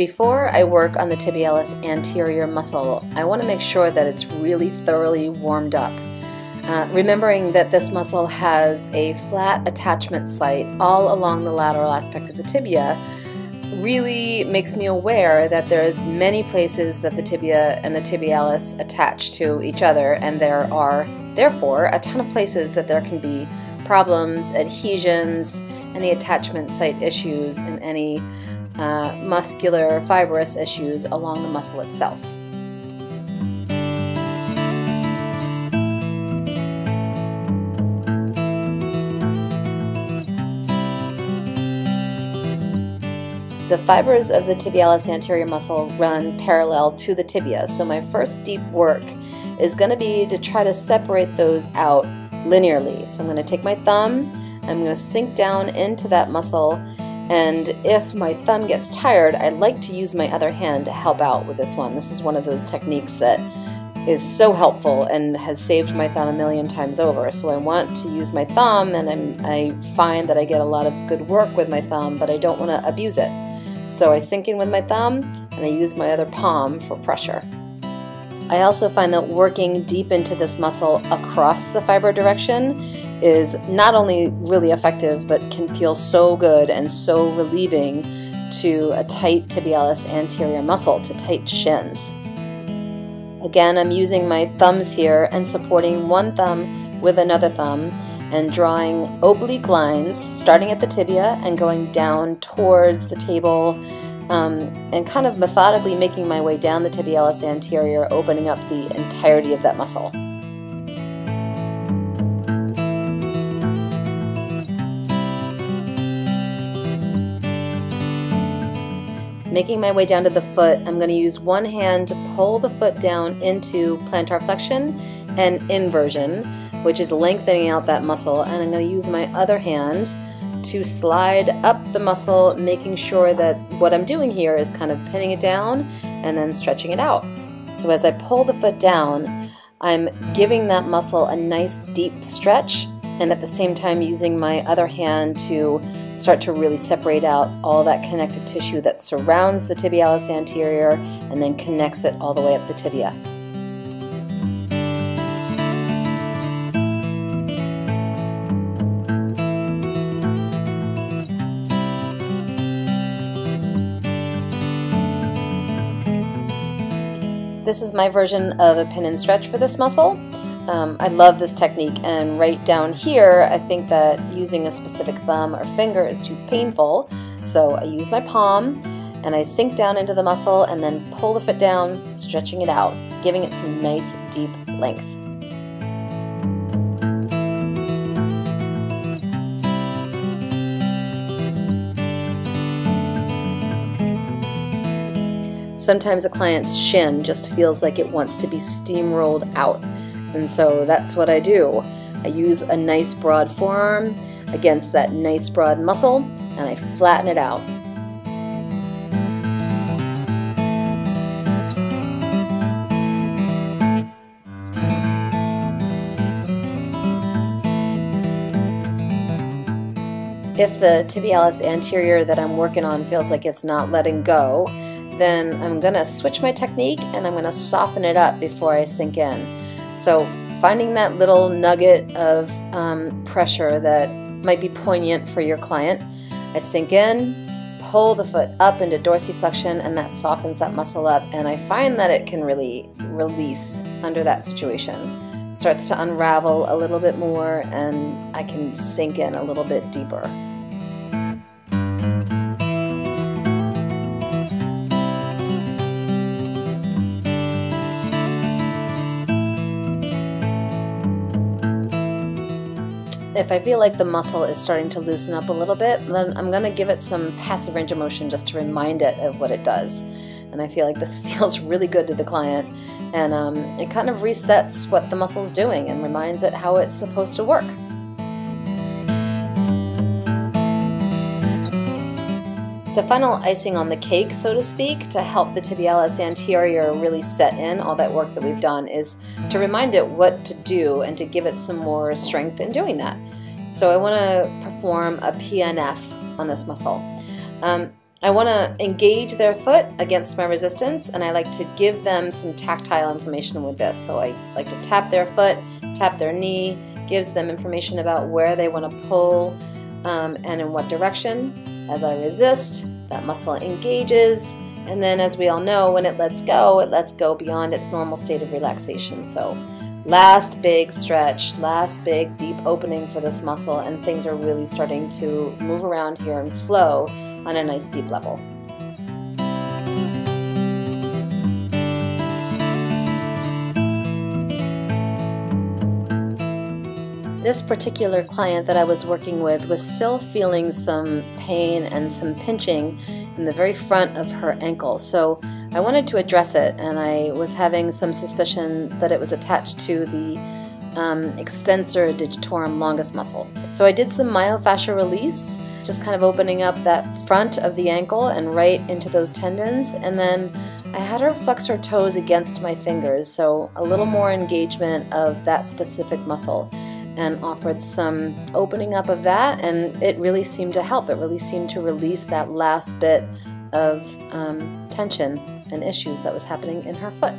Before I work on the tibialis anterior muscle, I want to make sure that it's really thoroughly warmed up. Uh, remembering that this muscle has a flat attachment site all along the lateral aspect of the tibia really makes me aware that there's many places that the tibia and the tibialis attach to each other and there are therefore a ton of places that there can be problems, adhesions, any attachment site issues, and any uh, muscular fibrous issues along the muscle itself. The fibers of the tibialis anterior muscle run parallel to the tibia, so my first deep work is going to be to try to separate those out linearly. So I'm going to take my thumb, I'm going to sink down into that muscle, and if my thumb gets tired, I like to use my other hand to help out with this one. This is one of those techniques that is so helpful and has saved my thumb a million times over. So I want to use my thumb, and I'm, i find that I get a lot of good work with my thumb, but I don't want to abuse it. So I sink in with my thumb, and I use my other palm for pressure. I also find that working deep into this muscle across the fiber direction is not only really effective but can feel so good and so relieving to a tight tibialis anterior muscle, to tight shins. Again, I'm using my thumbs here and supporting one thumb with another thumb and drawing oblique lines starting at the tibia and going down towards the table um, and kind of methodically making my way down the tibialis anterior, opening up the entirety of that muscle. Making my way down to the foot, I'm going to use one hand to pull the foot down into plantar flexion and inversion, which is lengthening out that muscle, and I'm going to use my other hand to slide up the muscle, making sure that what I'm doing here is kind of pinning it down and then stretching it out. So as I pull the foot down, I'm giving that muscle a nice deep stretch and at the same time using my other hand to start to really separate out all that connective tissue that surrounds the tibialis anterior and then connects it all the way up the tibia. This is my version of a pin and stretch for this muscle. Um, I love this technique and right down here I think that using a specific thumb or finger is too painful so I use my palm and I sink down into the muscle and then pull the foot down stretching it out giving it some nice deep length. Sometimes a client's shin just feels like it wants to be steamrolled out. And so that's what I do. I use a nice broad forearm against that nice broad muscle and I flatten it out. If the tibialis anterior that I'm working on feels like it's not letting go, then I'm going to switch my technique and I'm going to soften it up before I sink in. So finding that little nugget of um, pressure that might be poignant for your client, I sink in, pull the foot up into dorsiflexion and that softens that muscle up and I find that it can really release under that situation. starts to unravel a little bit more and I can sink in a little bit deeper. If I feel like the muscle is starting to loosen up a little bit, then I'm going to give it some passive range of motion just to remind it of what it does. And I feel like this feels really good to the client. And um, it kind of resets what the muscle is doing and reminds it how it's supposed to work. The final icing on the cake, so to speak, to help the tibialis anterior really set in all that work that we've done is to remind it what to do and to give it some more strength in doing that. So I want to perform a PNF on this muscle. Um, I want to engage their foot against my resistance and I like to give them some tactile information with this. So I like to tap their foot, tap their knee, gives them information about where they want to pull um, and in what direction. As I resist, that muscle engages and then as we all know, when it lets go, it lets go beyond its normal state of relaxation. So last big stretch, last big deep opening for this muscle and things are really starting to move around here and flow on a nice deep level. This particular client that I was working with was still feeling some pain and some pinching in the very front of her ankle. So I wanted to address it, and I was having some suspicion that it was attached to the um, extensor digitorum longus muscle. So I did some myofascial release just kind of opening up that front of the ankle and right into those tendons. And then I had her flex her toes against my fingers, so a little more engagement of that specific muscle and offered some opening up of that and it really seemed to help. It really seemed to release that last bit of um, tension and issues that was happening in her foot.